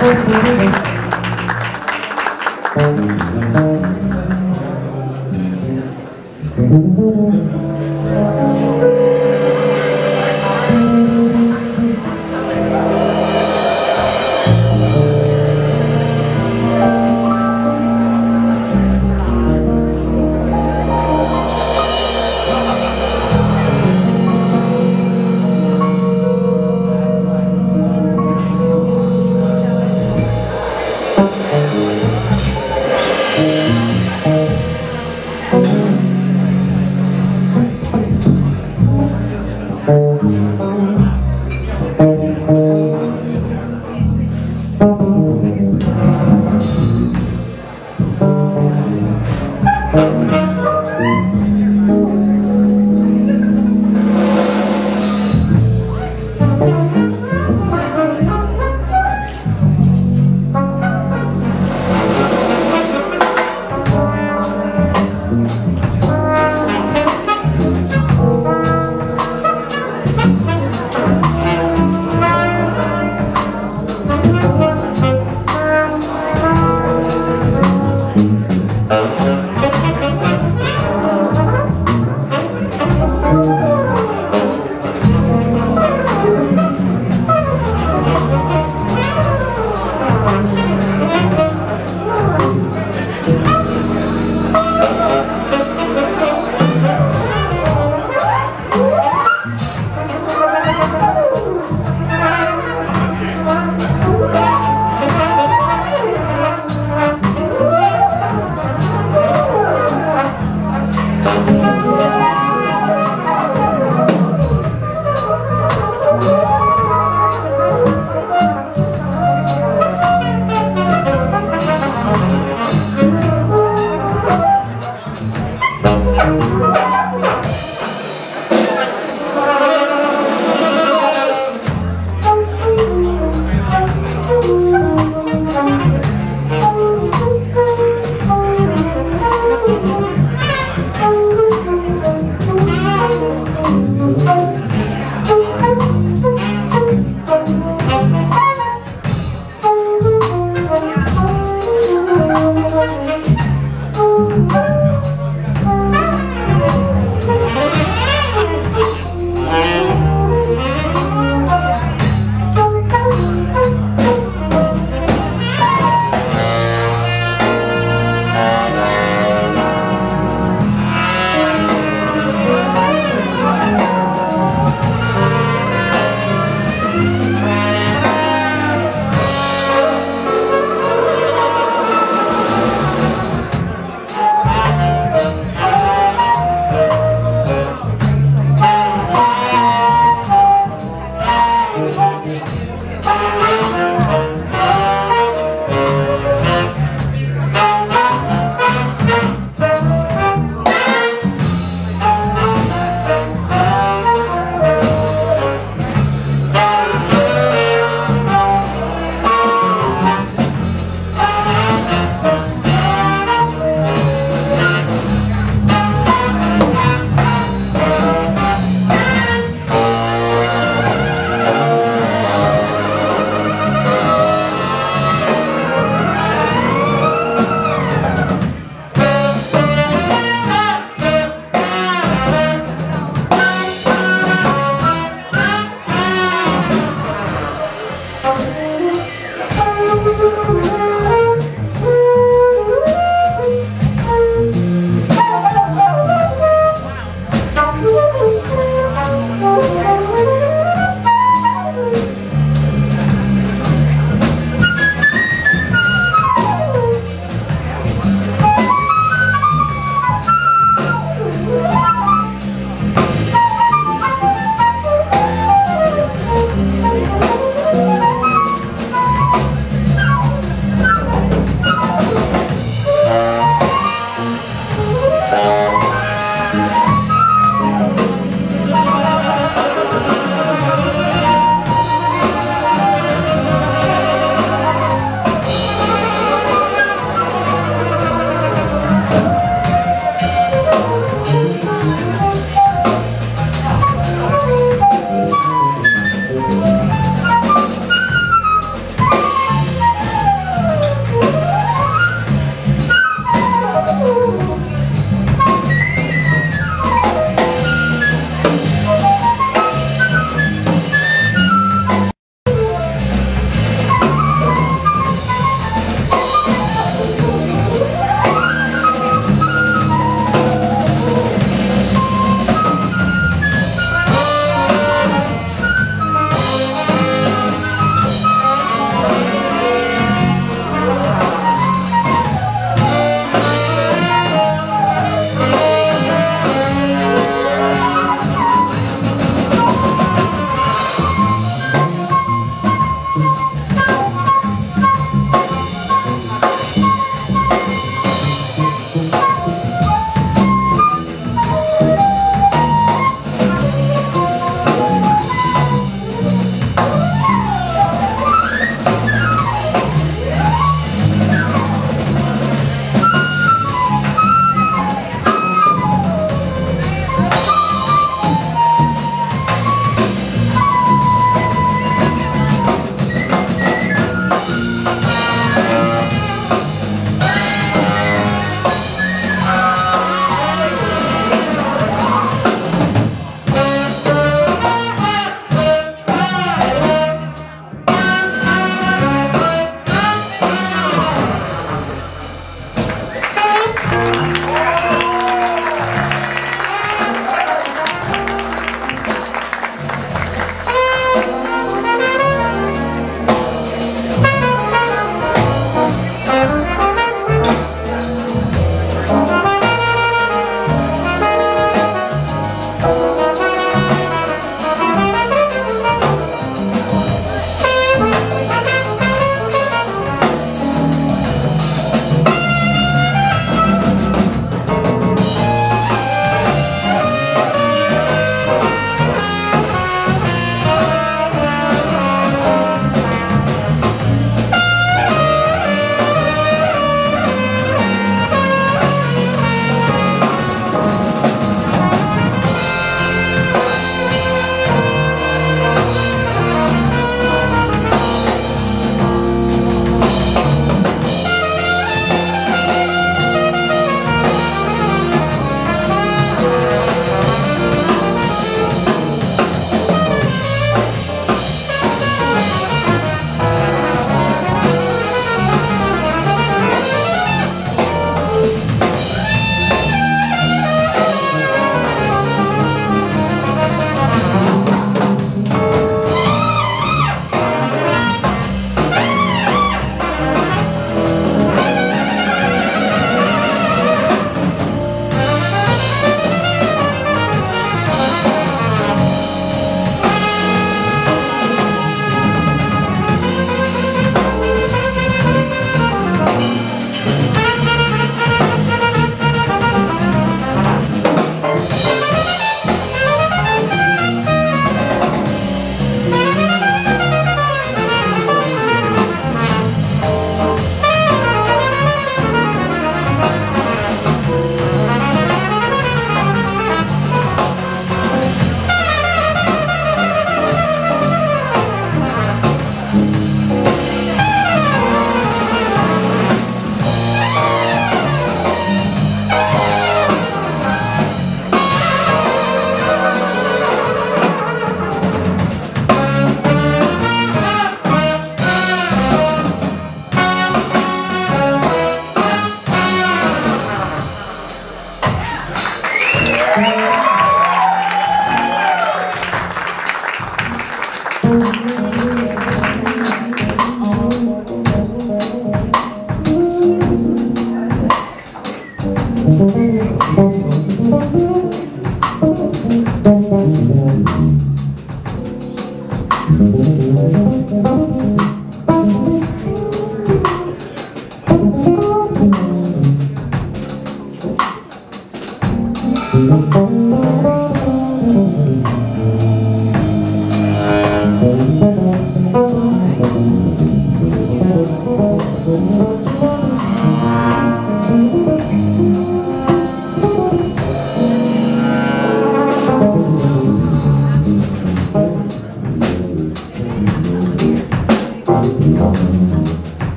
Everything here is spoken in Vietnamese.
ơn quý vị mình